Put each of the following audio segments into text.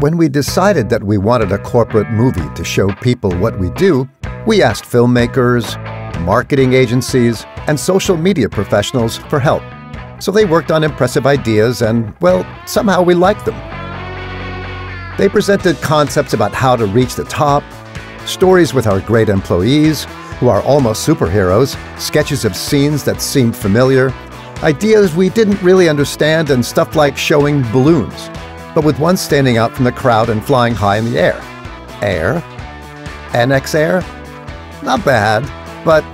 When we decided that we wanted a corporate movie to show people what we do, we asked filmmakers, marketing agencies, and social media professionals for help. So they worked on impressive ideas, and, well, somehow we liked them. They presented concepts about how to reach the top, stories with our great employees, who are almost superheroes, sketches of scenes that seemed familiar, ideas we didn't really understand, and stuff like showing balloons, but with one standing out from the crowd and flying high in the air. Air? NXAIR? Not bad, but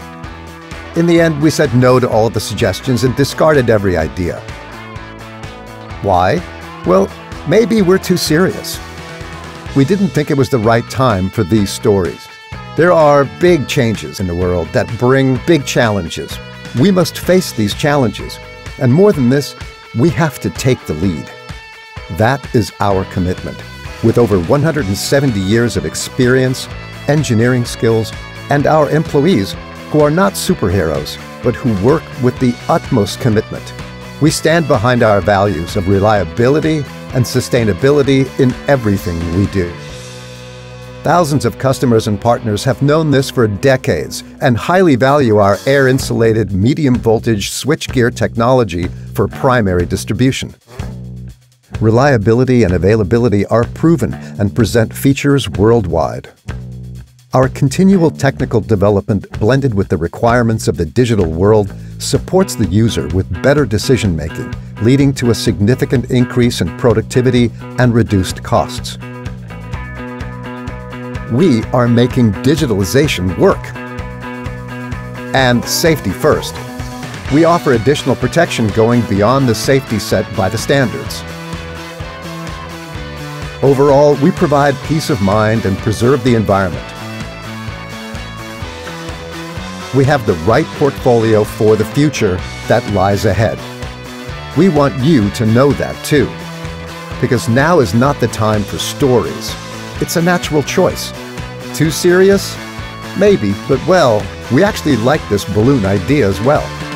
in the end, we said no to all of the suggestions and discarded every idea. Why? Well, maybe we're too serious. We didn't think it was the right time for these stories. There are big changes in the world that bring big challenges. We must face these challenges. And more than this, we have to take the lead. That is our commitment. With over 170 years of experience, engineering skills, and our employees who are not superheroes, but who work with the utmost commitment. We stand behind our values of reliability and sustainability in everything we do. Thousands of customers and partners have known this for decades and highly value our air-insulated medium-voltage switchgear technology for primary distribution. Reliability and availability are proven and present features worldwide. Our continual technical development blended with the requirements of the digital world supports the user with better decision-making, leading to a significant increase in productivity and reduced costs. We are making digitalization work. And safety first. We offer additional protection going beyond the safety set by the standards. Overall, we provide peace of mind and preserve the environment we have the right portfolio for the future that lies ahead. We want you to know that too. Because now is not the time for stories. It's a natural choice. Too serious? Maybe, but well, we actually like this balloon idea as well.